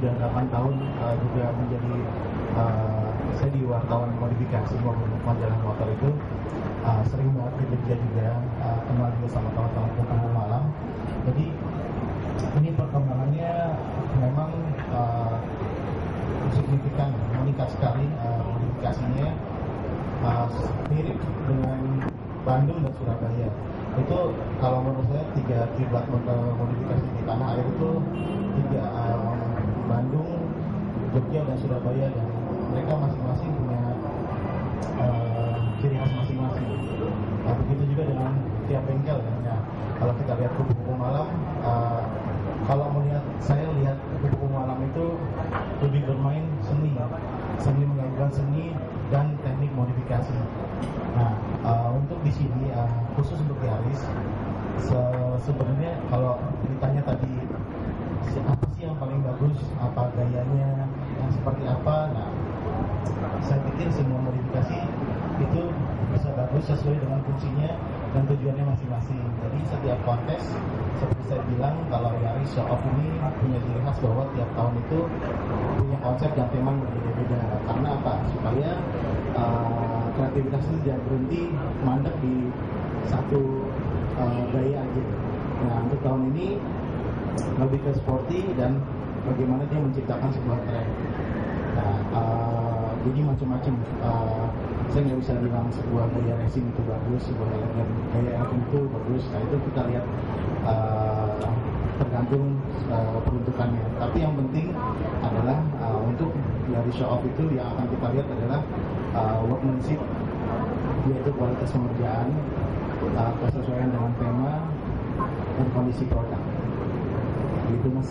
sudah 8 tahun uh, juga menjadi uh, saya di wartawan modifikasi majalah motor itu uh, sering banget Jogja juga uh, kenal juga sama teman-teman pengunjung malam. Jadi ini perkembangannya memang signifikan, meningkat sekali modifikasinya mirip dengan Bandung dan Surabaya. Itu kalau menurut saya tiga kiblat modifikasi di tanah air itu tiga Jogja dan Surabaya dan mereka masing-masing punya uh, ciri khas masing-masing. Nah, begitu juga dengan tiap bengkel ya. Nah, kalau kita lihat kubu-kubu malam, uh, kalau melihat saya lihat kubu-kubu malam itu lebih bermain seni, seni menggabungkan seni dan teknik modifikasi. Nah, uh, untuk di sini uh, khusus untuk Yaris, se sebenarnya kalau ditanya tadi apa sih yang paling bagus, apa gayanya, yang seperti apa, nah semua modifikasi itu bisa bagus sesuai dengan fungsinya dan tujuannya masing-masing. Jadi setiap kontes seperti saya bilang kalau Yaris Show Off ini punya ciri khas bahwa tiap tahun itu punya konsep dan tema berbeda-beda. Karena apa? Supaya uh, kreativitas itu tidak berhenti mandek di satu uh, gaya aja. Nah untuk tahun ini lebih ke sporty dan bagaimana dia menciptakan sebuah tren. Nah, uh, jadi macam-macam. Uh, saya nggak bisa bilang sebuah gaya racing itu bagus, sebuah gaya, gaya itu bagus. Nah itu kita lihat uh, tergantung uh, peruntukannya. Tapi yang penting adalah uh, untuk dari show off itu yang akan kita lihat adalah uh, workmanship, yaitu kualitas pengerjaan, uh, kesesuaian dengan tema dan kondisi produk. Gitu mas.